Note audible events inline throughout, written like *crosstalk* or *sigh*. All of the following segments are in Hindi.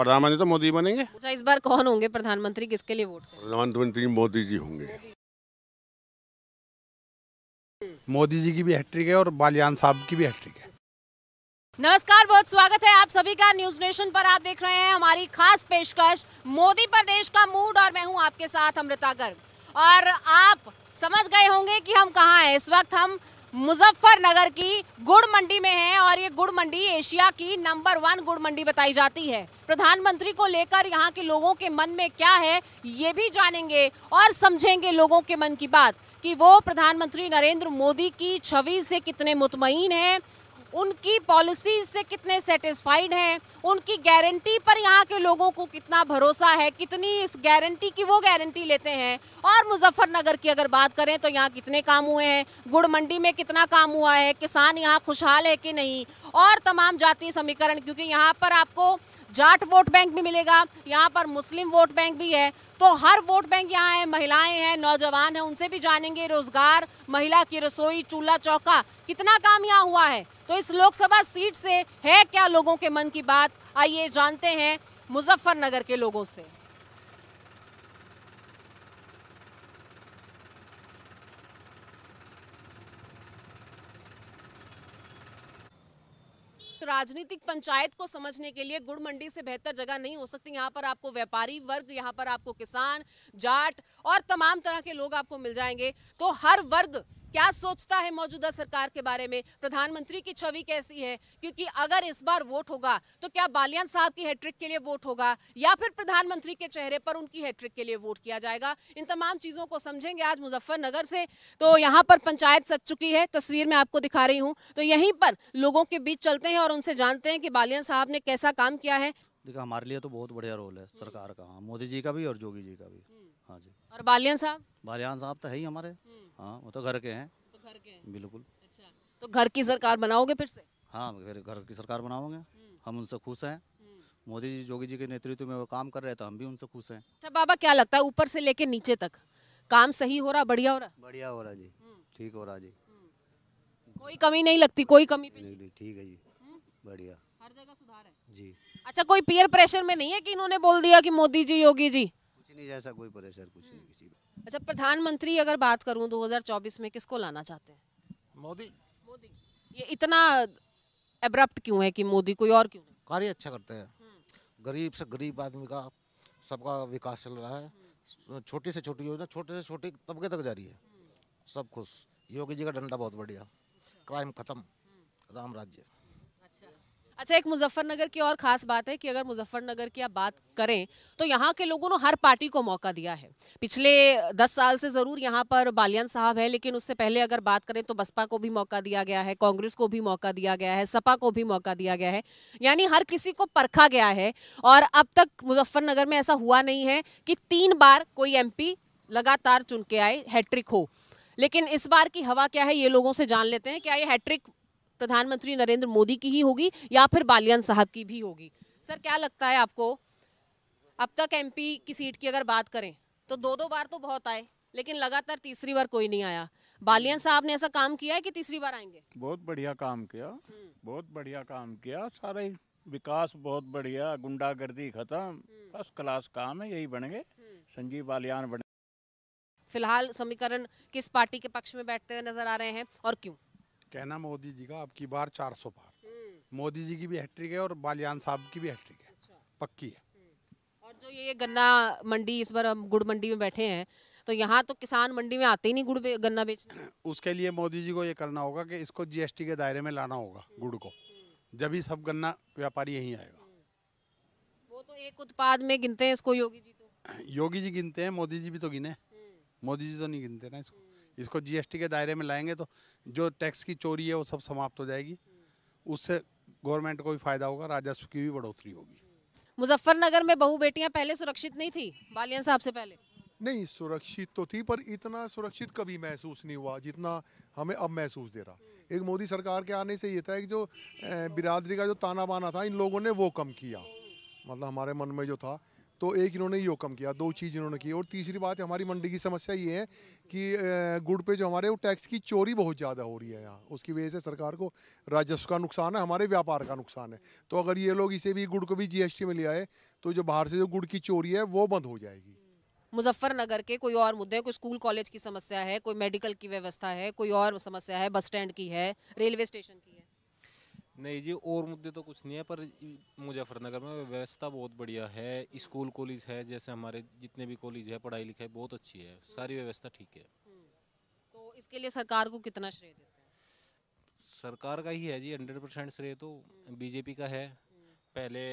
प्रधानमंत्री तो मोदी बनेंगे। अच्छा इस बार कौन होंगे प्रधानमंत्री? किसके लिए वोट प्रधानमंत्री मोदी जी होंगे। मोदी जी की भी हैट्रिक है और बालियान साहब की भी हैट्रिक है। नमस्कार बहुत स्वागत है आप सभी का न्यूज़ नेशन पर। आप देख रहे हैं हमारी खास पेशकश मोदी पर देश का मूड और मैं हूँ आपके साथ अमृता गर्ग। और आप समझ गए होंगे कि हम कहाँ हैं। इस वक्त हम मुजफ्फरनगर की गुड़ मंडी में है और ये गुड़ मंडी एशिया की नंबर वन गुड़ मंडी बताई जाती है। प्रधानमंत्री को लेकर यहाँ के लोगों के मन में क्या है, ये भी जानेंगे और समझेंगे लोगों के मन की बात कि वो प्रधानमंत्री नरेंद्र मोदी की छवि से कितने मुतमईन हैं उनकी पॉलिसी से कितने सेटिस्फाइड हैं? उनकी गारंटी पर यहाँ के लोगों को कितना भरोसा है? कितनी इस गारंटी की वो गारंटी लेते हैं? और मुजफ्फरनगर की अगर बात करें तो यहाँ कितने काम हुए हैं? गुड़ मंडी में कितना काम हुआ है? किसान यहाँ खुशहाल है कि नहीं? और तमाम जातीय समीकरण, क्योंकि यहाँ पर आपको जाट वोट बैंक भी मिलेगा, यहाँ पर मुस्लिम वोट बैंक भी है तो हर वोट बैंक यहाँ है, महिलाएँ हैं, नौजवान हैं, उनसे भी जानेंगे रोज़गार, महिला की रसोई, चूल्हा चौका, कितना काम यहाँ हुआ है। तो इस लोकसभा सीट से है क्या लोगों के मन की बात? आइए जानते हैं मुजफ्फरनगर के लोगों से। तो राजनीतिक पंचायत को समझने के लिए गुड़ मंडी से बेहतर जगह नहीं हो सकती। यहाँ पर आपको व्यापारी वर्ग, यहाँ पर आपको किसान, जाट और तमाम तरह के लोग आपको मिल जाएँगे। तो हर वर्ग क्या सोचता है मौजूदा सरकार के बारे में? प्रधानमंत्री की छवि कैसी है? क्योंकि अगर इस बार वोट होगा तो क्या बालियान साहब की हैट्रिक के लिए वोट होगा या फिर प्रधानमंत्री के चेहरे पर उनकी हैट्रिक के लिए वोट किया जाएगा? इन तमाम चीज़ों को समझेंगे आज मुजफ्फरनगर से। तो यहाँ पर पंचायत सच चुकी है तस्वीर में आपको दिखा रही हूँ। तो यहीं पर लोगों के बीच चलते हैं और उनसे जानते हैं कि बालियान साहब ने कैसा काम किया है। देखा हमारे लिए तो बहुत बढ़िया रोल है सरकार का हाँ मोदी जी का भी और जोगी जी का भी। हाँ जी। और बालियान साहब? बालियान साहब तो है ही हमारे। हाँ वो तो घर के हैं। तो घर के हैं। बिल्कुल। अच्छा तो घर की सरकार बनाओगे फिर से? हाँ फिर घर की सरकार बनाओगे हम उनसे खुश हैं। मोदी जी जोगी जी के नेतृत्व में वो काम कर रहे थे हम भी उनसे खुश हैं। अच्छा बाबा क्या लगता है ऊपर से लेके नीचे तक? काम सही हो रहा बढ़िया हो रहा? बढ़िया हो रहा जी। ठीक हो रहा जी। कोई कमी नहीं लगती कोई कमी ठीक है जी। बढ़िया। हर जगह सुधार है। जी। अच्छा कोई पीयर प्रेशर में नहीं है कि इन्होंने बोल दिया कि मोदी जी योगी जी? नहीं जैसा कोई प्रेशर कुछ नहीं किसी का अच्छा प्रधानमंत्री अगर बात करूँ 2024 में किसको लाना चाहते हैं? मोदी। मोदी। ये इतना एब्रप्ट क्यों है कि मोदी कोई और क्यों नहीं? कार्य अच्छा करते हैं। गरीब से गरीब आदमी का सबका विकास चल रहा है। छोटी से छोटी योजना छोटे से छोटे तबके तक जा रही है। सब खुश। योगी जी का डंडा बहुत बढ़िया। क्राइम खत्म। राम राज्य। अच्छा। अच्छा एक मुजफ्फरनगर की और खास बात है कि अगर मुजफ्फरनगर की आप बात करें तो यहाँ के लोगों ने हर पार्टी को मौका दिया है। पिछले दस साल से ज़रूर यहाँ पर बालियान साहब है, लेकिन उससे पहले अगर बात करें तो बसपा को भी मौका दिया गया है, कांग्रेस को भी मौका दिया गया है, सपा को भी मौका दिया गया है। यानी हर किसी को परखा गया है, और अब तक मुजफ्फरनगर में ऐसा हुआ नहीं है कि तीन बार कोई एमपी लगातार चुन के आए, हैट्रिक हो। लेकिन इस बार की हवा क्या है, ये लोगों से जान लेते हैं, क्या ये हैट्रिक प्रधानमंत्री नरेंद्र मोदी की ही होगी या फिर बालियान साहब की भी होगी। सर क्या लगता है आपको? अब तक एमपी की सीट की अगर बात करें तो दो दो बार तो बहुत आए लेकिन लगातार तीसरी बार कोई नहीं आया। बालियान साहब ने ऐसा काम किया है कि तीसरी बार आएँगे? बहुत बढ़िया काम किया बहुत बढ़िया काम किया सारा ही विकास बहुत बढ़िया गुंडागर्दी खत्म फ़र्स्ट क्लास काम है यही बनेंगे संजीव बालियान बने फ़िलहाल समीकरण किस पार्टी के पक्ष में बैठते हुए नज़र आ रहे हैं और क्यों? कहना मोदी जी का अब की बार 400 पार। मोदी जी की भी हैट्रिक है और बालियान साहब की भी हैट्रिक है। पक्की है। और जो ये गन्ना मंडी इस बार हम गुड़ मंडी में बैठे हैं तो यहाँ तो किसान मंडी में आते ही नहीं गुड़ बे- गन्ना बेचने। *clears throat* उसके लिए मोदी जी को ये करना होगा कि इसको जीएसटी के दायरे में लाना होगा गुड़ को। जब ही सब गन्ना व्यापारी यहीं आएगा। वो तो एक उत्पाद में गिनते हैं इसको योगी जी तो। *clears throat* योगी जी गिनते हैं मोदी जी भी तो गिने। मोदी जी तो नहीं गिनते ना इसको। इसको जीएसटी के दायरे में लाएँगे तो जो टैक्स की चोरी है वो सब समाप्त हो जाएगी। उससे गवर्नमेंट को भी फ़ायदा होगा राजस्व की भी बढ़ोतरी होगी। मुजफ्फरनगर में बहू बेटियाँ पहले सुरक्षित नहीं थी बालियान साहब से पहले? नहीं सुरक्षित तो थी पर इतना सुरक्षित कभी महसूस नहीं हुआ जितना हमें अब महसूस दे रहा। एक मोदी सरकार के आने से ये था कि जो बिरादरी का जो ताना बाना था इन लोगों ने वो कम किया। मतलब हमारे मन में जो था तो एक इन्होंने यो कम किया, दो चीज़ इन्होंने की और तीसरी बात, हमारी मंडी की समस्या ये है कि गुड़ पे जो हमारे वो टैक्स की चोरी बहुत ज़्यादा हो रही है यहाँ। उसकी वजह से सरकार को राजस्व का नुकसान है, हमारे व्यापार का नुकसान है। तो अगर ये लोग इसे भी, गुड़ को भी जीएसटी में ले आए तो जो बाहर से जो गुड़ की चोरी है, वो बंद हो जाएगी। मुजफ्फरनगर के कोई और मुद्दे कोई स्कूल, कॉलेज की समस्या है? कोई मेडिकल की व्यवस्था है? कोई और समस्या है? बस स्टैंड की है? रेलवे स्टेशन की है? नहीं जी और मुद्दे तो कुछ नहीं है पर मुजफ्फरनगर में व्यवस्था बहुत बढ़िया है स्कूल कॉलेज है जैसे हमारे जितने भी कॉलेज है पढ़ाई लिखाई बहुत अच्छी है सारी व्यवस्था ठीक है। तो इसके लिए सरकार को कितना श्रेय देते हैं? सरकार का ही है जी हंड्रेड परसेंट श्रेय तो बीजेपी का है। पहले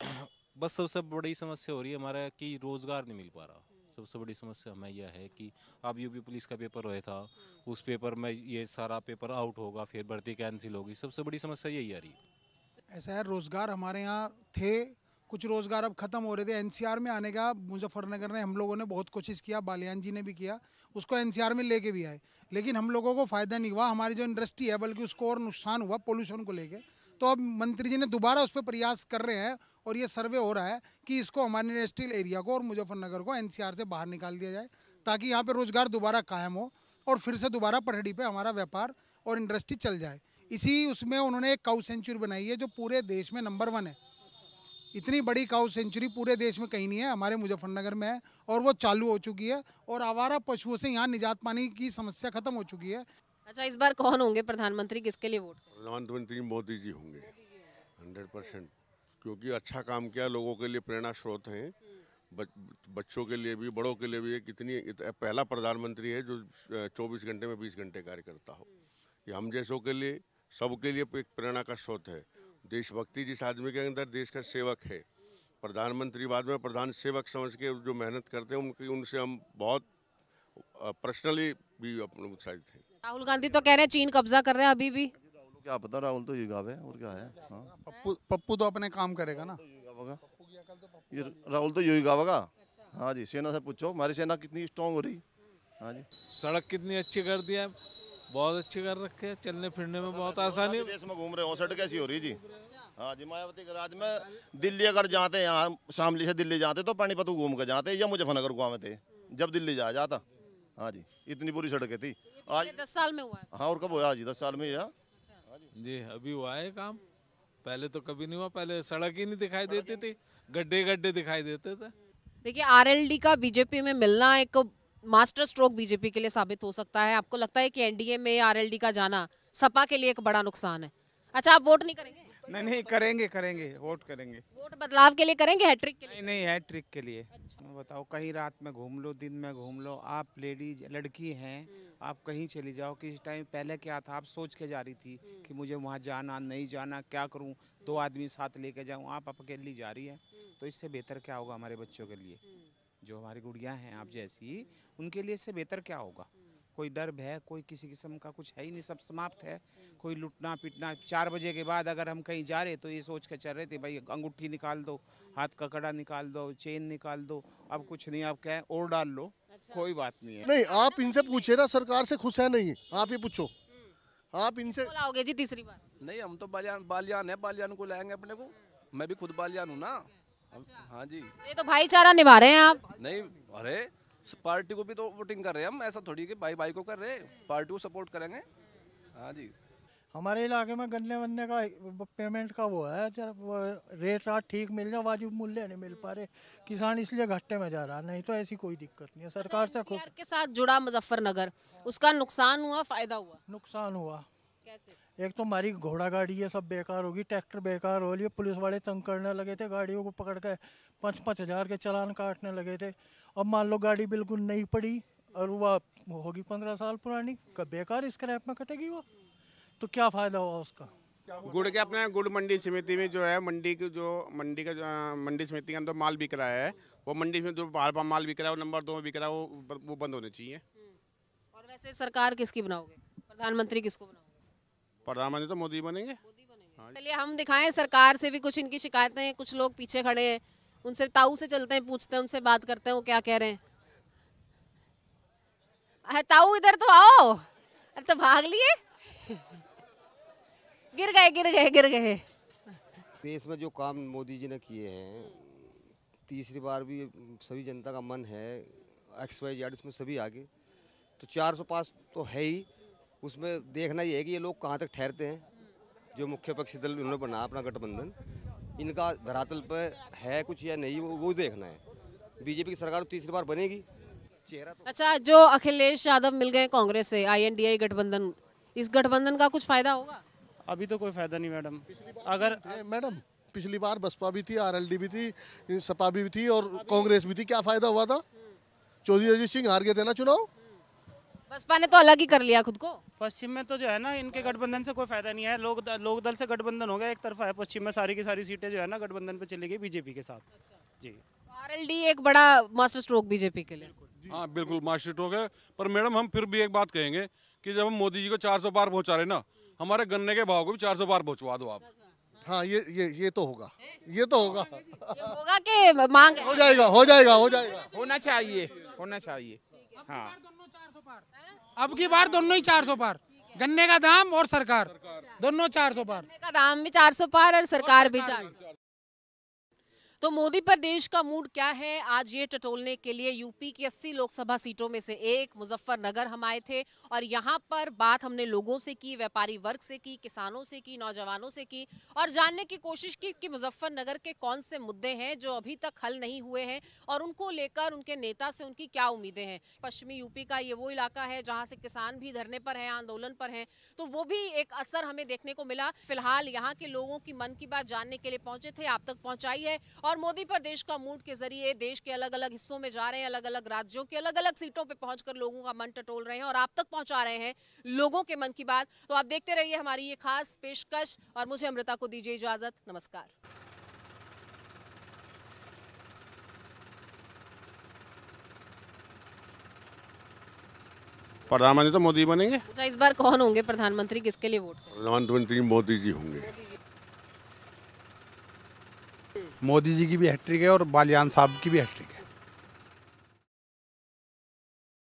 *coughs* बस सबसे बड़ी समस्या हो रही है हमारा कि रोज़गार नहीं मिल पा रहा। सबसे बड़ी समस्या हमें यह है कि अब यूपी पुलिस का पेपर हुआ था, उस पेपर में ये सारा पेपर आउट होगा, फिर भर्ती कैंसिल होगी, सबसे बड़ी समस्या यही आ रही है। ऐसा है, रोज़गार हमारे यहाँ थे, कुछ रोज़गार अब खत्म हो रहे थे, एनसीआर में आने का मुजफ्फरनगर ने हम लोगों ने बहुत कोशिश किया, बालियान जी ने भी किया, उसको एनसीआर में लेके भी आए, लेकिन हम लोगों को फ़ायदा नहीं हुआ, हमारी जो इंडस्ट्री है, बल्कि उसको और नुकसान हुआ पोल्यूशन को लेके तो अब मंत्री जी ने दोबारा उस पर प्रयास कर रहे हैं और ये सर्वे हो रहा है कि इसको हमारे इंडस्ट्रियल एरिया को और मुजफ्फरनगर को एनसीआर से बाहर निकाल दिया जाए ताकि यहाँ पे रोज़गार दोबारा कायम हो और फिर से दोबारा पटड़ी पे हमारा व्यापार और इंडस्ट्री चल जाए। इसी उसमें उन्होंने एक काउ सेंचुरी बनाई है जो पूरे देश में नंबर वन है। इतनी बड़ी काउ सेंचुरी पूरे देश में कहीं नहीं है हमारे मुजफ्फरनगर में है और वो चालू हो चुकी है और आवारा पशुओं से यहाँ निजात पाने की समस्या खत्म हो चुकी है। अच्छा इस बार कौन होंगे प्रधानमंत्री? किसके लिए वोट प्रधानमंत्री मोदी जी होंगे। हंड्रेड परसेंट क्योंकि अच्छा काम किया लोगों के लिए प्रेरणा स्रोत हैं। बच, बच्चों के लिए भी बड़ों के लिए भी एक इतनी इत, पहला प्रधानमंत्री है जो चौबीस घंटे में बीस घंटे कार्य करता हो। ये हम जैसों के लिए सबके लिए एक प्रेरणा का स्रोत है। देशभक्ति जिस आदमी के अंदर देश का सेवक है प्रधानमंत्री बाद में प्रधान सेवक समझ के जो मेहनत करते हैं उनकी उनसे हम बहुत पर्सनली भी अपने उत्साहित हैं। राहुल गांधी तो कह रहे हैं चीन कब्जा कर रहे हैं अभी भी। क्या पता राहुल तो युगाव है और क्या है हाँ? पप्पू पप्पू तो अपने काम करेगा ना। युगाव का। ये राहुल तो युगाव का हाँ जी सेना से पूछो। हमारी सेना कितनी स्ट्रांग हो रही? हाँ जी। सड़क कितनी अच्छी कर दी है बहुत अच्छे कर रखे है चलने फिरने में बहुत आसानी है। देश में घूम रहे हो सड़क कैसी हो रही जी? हाँ जी मायावती के राज में दिल्ली अगर जाते यहाँ शामली से दिल्ली जाते तो पानीपत घूम के जाते या मुजफ्फरनगर गाँव में थे जब दिल्ली जाया जाता। हाँ जी इतनी बुरी सड़कें थी आज दस साल में हुआ है। हाँ और कब हुआ जी दस साल में या जी। अभी हुआ है काम। पहले तो कभी नहीं हुआ पहले सड़क ही नहीं दिखाई देती थी गड्ढे गड्ढे दिखाई देते थे। देखिए आरएलडी का बीजेपी में मिलना एक मास्टर स्ट्रोक बीजेपी के लिए साबित हो सकता है। आपको लगता है कि एनडीए में आरएलडी का जाना सपा के लिए एक बड़ा नुकसान है। अच्छा आप वोट नहीं करेंगे? नहीं नहीं करेंगे करेंगे वोट करेंगे। वोट बदलाव के लिए करेंगे हैट्रिक के लिए? नहीं नहीं है ट्रिक के लिए। अच्छा। बताओ कहीं रात में घूम लो दिन में घूम लो आप लेडीज़ लड़की हैं आप कहीं चली जाओ किस टाइम पहले क्या था आप सोच के जा रही थी कि मुझे वहाँ जाना नहीं जाना क्या करूँ दो आदमी साथ लेके जाऊँ आप अकेली जा रही है? तो इससे बेहतर क्या होगा हमारे बच्चों के लिए? जो हमारी गुड़िया हैं आप जैसी उनके लिए इससे बेहतर क्या होगा? कोई डर भय कोई किसी किस्म का कुछ है ही नहीं सब समाप्त है। कोई लुटना पिटना चार बजे के बाद अगर हम कहीं जा रहे तो ये सोच के चल रहे थे भाई अंगूठी निकाल दो हाथ का कड़ा निकाल दो चेन निकाल दो अब कुछ नहीं आप क्या और डाल लो कोई बात नहीं है। नहीं आप इनसे पूछे ना सरकार से खुश है नहीं आप ये पूछो। आप इनसे बोलाओगे जी तीसरी बार? नहीं हम तो बालियान बालियान है बालियान को लाएँगे अपने को। मैं भी खुद बालियान हूँ ना। हाँ जी। ये तो भाईचारा निभा रहे हैं आप। नहीं अरे पार्टी को भी तो वोटिंग कर रहे हैं हम ऐसा थोड़ी कि भाई भाई को कर रहे पार्टी को सपोर्ट करेंगे। हाँ जी। हमारे इलाके में गन्ने वन्ने का पेमेंट का वो है जरा वो रेट राट ठीक मिल जाए वाजिब मूल्य नहीं मिल पा रहे। किसान इसलिए घाटे में जा रहा नहीं तो ऐसी कोई दिक्कत नहीं है। सरकार से खुद के साथ जुड़ा मुजफ्फरनगर उसका नुकसान हुआ फ़ायदा हुआ? नुकसान हुआ। कैसे? एक तो हमारी घोड़ा गाड़ी है सब बेकार होगी ट्रैक्टर बेकार हो लिए पुलिस वाले तंग करने लगे थे गाड़ियों को पकड़ के पाँच पाँच हज़ार के चालान काटने लगे थे। अब मान लो गाड़ी बिल्कुल नहीं पड़ी और वह होगी पंद्रह साल पुरानी कब बेकार स्क्रैप में कटेगी वो? तो क्या फ़ायदा हुआ उसका? गुड़ के अपने गुड़ मंडी समिति में जो है मंडी की जो मंडी का जो मंडी समिति के अंदर माल बिक रहा है वो मंडी में जो बार बार माल बिक रहा है वो नंबर दो में बिक रहा है वो वो बंद होने चाहिए। और वैसे सरकार किसकी बनाओगे? प्रधानमंत्री किसको बनाओगे? प्रधानमंत्री तो मोदी बनेंगे। चलिए हम दिखाएँ सरकार से भी कुछ इनकी शिकायतें हैं कुछ लोग पीछे खड़े हैं। उनसे ताऊ से चलते हैं, पूछते हैं, उनसे बात करते हैं, वो क्या कह रहे हैं। अरे ताऊ, इधर तो आओ। अरे तो भाग लिए। गिर गए गिर गए गिर गए। देश में जो काम मोदी जी ने किए हैं, तीसरी बार भी सभी जनता का मन है एक्स वाई जेड इसमें सभी आगे। तो चार सौ पास तो है ही। उसमें देखना ये है कि ये लोग कहाँ तक ठहरते हैं, जो मुख्य पक्षी दल उन्होंने बना अपना गठबंधन। इनका धरातल पर है कुछ या नहीं वो वो देखना है। बीजेपी की सरकार तो तीसरी बार बनेगी। चेहरा तो अच्छा जो अखिलेश यादव मिल गए कांग्रेस से आईएनडीआई गठबंधन इस गठबंधन का कुछ फ़ायदा होगा? अभी तो कोई फ़ायदा नहीं मैडम। अगर मैडम पिछली बार बसपा भी थी आरएलडी भी थी सपा भी थी और कांग्रेस भी थी क्या फ़ायदा हुआ था? चौधरी अजीत सिंह हार गए थे ना चुनाव? बसपा ने तो अलग ही कर लिया खुद को। पश्चिम में तो जो है ना इनके गठबंधन से कोई फ़ायदा नहीं है। लोग लोक दल से गठबंधन हो गया एक तरफा है पश्चिम में सारी की सारी सीटें जो है ना गठबंधन पे चली गई बीजेपी के साथ। जी। आरएलडी एक बड़ा मास्टर स्ट्रोक बीजेपी के लिए। हाँ बिल्कुल मास्टर स्ट्रोक है। पर मैडम हम फिर भी एक बात कहेंगे कि जब हम मोदी जी को 400 बार पहुँचा रहे ना हमारे गन्ने के भाव को भी 400 बार पहुंचवा दो आप। हाँ। ये ये ये तो होगा। ये तो होगा। होगा कि मांग हो जाएगा हो जाएगा हो जाएगा। होना चाहिए होना चाहिए। हाँ। अब की बार दोनों ही? चार सौ पार। गन्ने का दाम और सरकार। दोनों चार सौ पार। का दाम भी 400 पार और सरकार भी 400 तो मोदी पर देश का मूड क्या है? आज ये टटोलने के लिए यूपी की 80 लोकसभा सीटों में से एक, मुजफ्फरनगर हम आए थे और यहाँ पर बात हमने लोगों से की, व्यापारी वर्ग से की, किसानों से की, नौजवानों से की और जानने की कोशिश की कि मुजफ्फरनगर के कौन से मुद्दे हैं जो अभी तक हल नहीं हुए हैं और उनको लेकर उनके नेता से उनकी क्या उम्मीदें हैं? पश्चिमी यूपी का ये वो इलाका है जहाँ से किसान भी धरने पर हैं, आंदोलन पर हैं। तो वो भी एक असर हमें देखने को मिला। फ़िलहाल यहाँ के लोगों की मन की बात जानने के लिए पहुँचे थे, आप तक पहुंचाई है और मोदी पर देश का मूड के ज़रिए देश के अलग अलग हिस्सों में जा रहे हैं अलग अलग राज्यों के अलग अलग सीटों पे पहुंचकर लोगों का मन टटोल रहे हैं और आप तक पहुँचा रहे हैं लोगों के मन की बात। तो आप देखते रहिए हमारी ये खास पेशकश और मुझे अमृता को दीजिए इजाज़त। नमस्कार। प्रधानमंत्री तो मोदी बनेंगे। अच्छा इस बार कौन होंगे प्रधानमंत्री? किसके लिए वोट प्रधानमंत्री मोदी जी होंगे। मोदी जी की भी हैट्रिक है और बालियान साहब की भी हैट्रिक